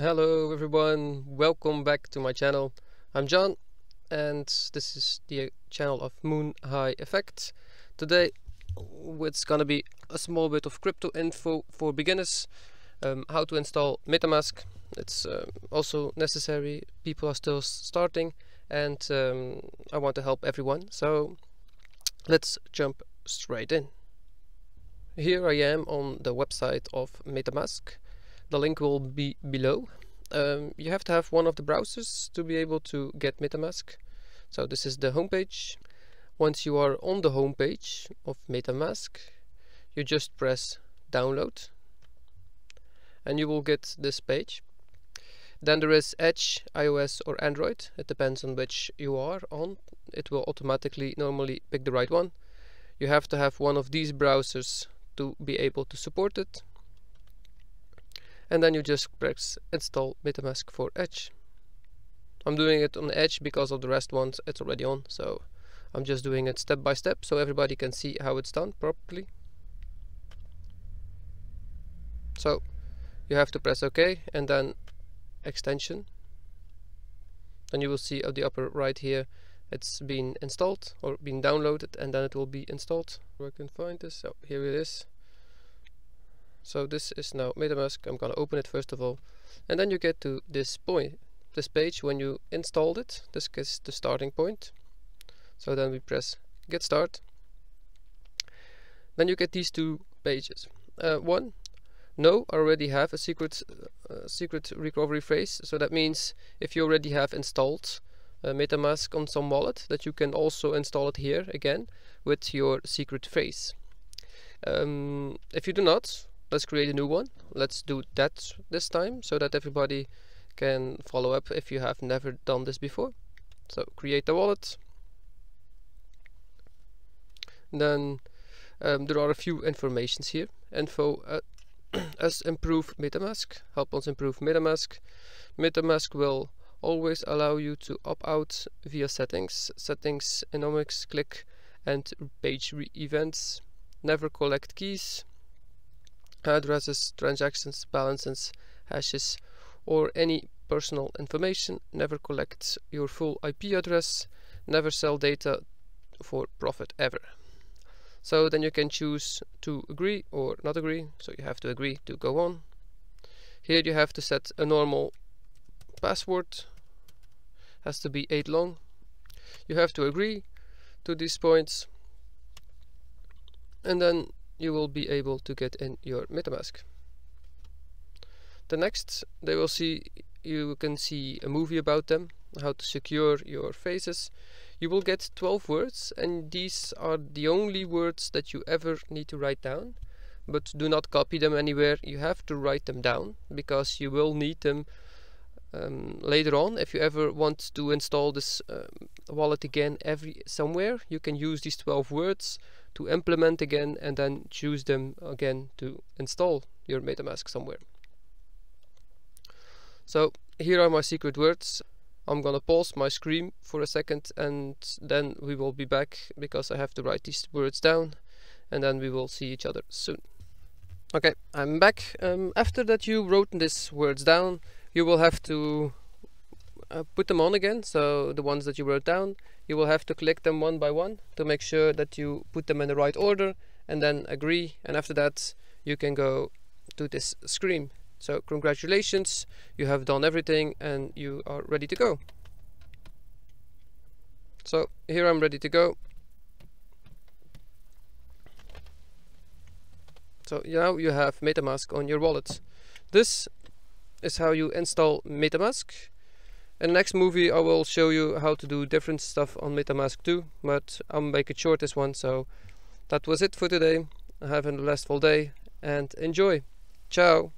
Hello everyone, welcome back to my channel. I'm John and this is the channel of Moon High Effect. Today it's gonna be a small bit of crypto info for beginners, um, how to install MetaMask. It's uh, also necessary, people are still starting and um, I want to help everyone. So let's jump straight in. Here I am on the website of MetaMask the link will be below. Um, you have to have one of the browsers to be able to get MetaMask. So this is the homepage. Once you are on the homepage of MetaMask, you just press download and you will get this page. Then there is Edge, iOS or Android. It depends on which you are on. It will automatically normally pick the right one. You have to have one of these browsers to be able to support it and then you just press install MetaMask for Edge. I'm doing it on Edge because of the rest ones it's already on so I'm just doing it step by step so everybody can see how it's done properly. So you have to press OK and then extension then you will see at the upper right here it's been installed or been downloaded and then it will be installed. I can find this, so here it is so this is now MetaMask. I'm gonna open it first of all. And then you get to this point, this page when you installed it. This is the starting point. So then we press get start. Then you get these two pages. Uh, one, no, I already have a secret uh, secret recovery phrase. So that means if you already have installed uh, MetaMask on some wallet, that you can also install it here again with your secret phrase. Um, if you do not, let's create a new one. Let's do that this time so that everybody can follow up if you have never done this before. So create a wallet. Then um, there are a few informations here. Info uh, us improve metamask. Help us improve metamask. Metamask will always allow you to opt out via settings settings economics click and page events never collect keys addresses, transactions, balances, hashes, or any personal information. Never collect your full IP address. Never sell data for profit ever. So then you can choose to agree or not agree. So you have to agree to go on. Here you have to set a normal password. Has to be 8 long. You have to agree to these points. And then you will be able to get in your MetaMask. The next, they will see you can see a movie about them, how to secure your faces. You will get 12 words and these are the only words that you ever need to write down. But do not copy them anywhere, you have to write them down because you will need them um, later on if you ever want to install this uh, wallet again every somewhere you can use these 12 words to implement again and then choose them again to install your metamask somewhere. So here are my secret words. I'm gonna pause my screen for a second and then we will be back because I have to write these words down and then we will see each other soon. Okay I'm back. Um, after that you wrote these words down you will have to uh, put them on again so the ones that you wrote down you will have to click them one by one to make sure that you put them in the right order and then agree and after that you can go to this screen. So congratulations you have done everything and you are ready to go. So here I'm ready to go. So now you have MetaMask on your wallet. This is how you install MetaMask. In the next movie I will show you how to do different stuff on MetaMask too, but make it short this one, so that was it for today. Have a restful day and enjoy. Ciao!